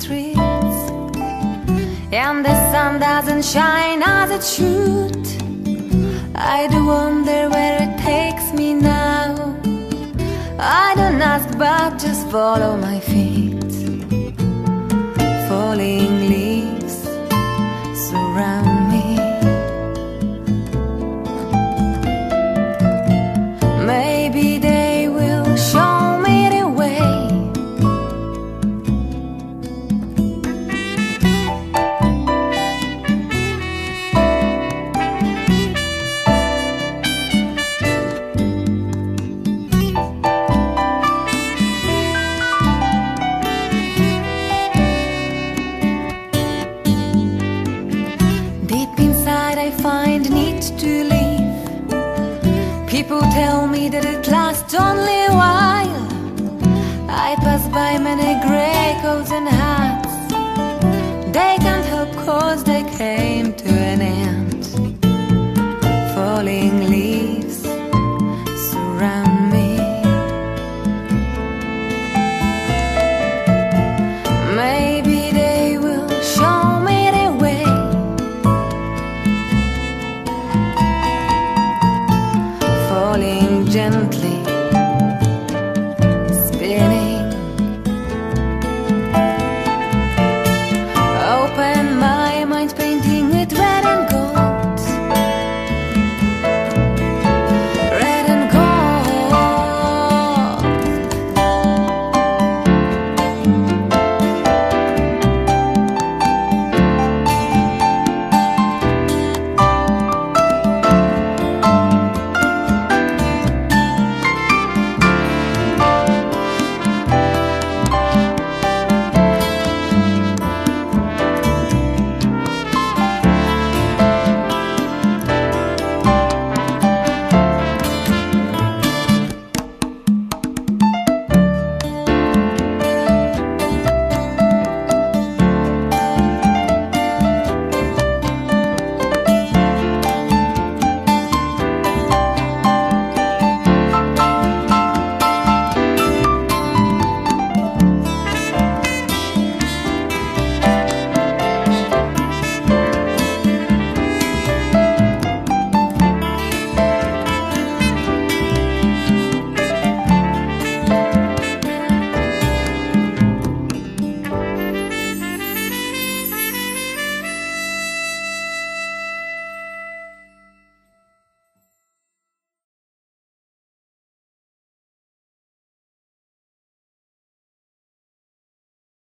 streets. And the sun doesn't shine as it should. I do wonder where it takes me now. I don't ask but just follow my feet. Inside, I find need to leave. People tell me that it lasts gently.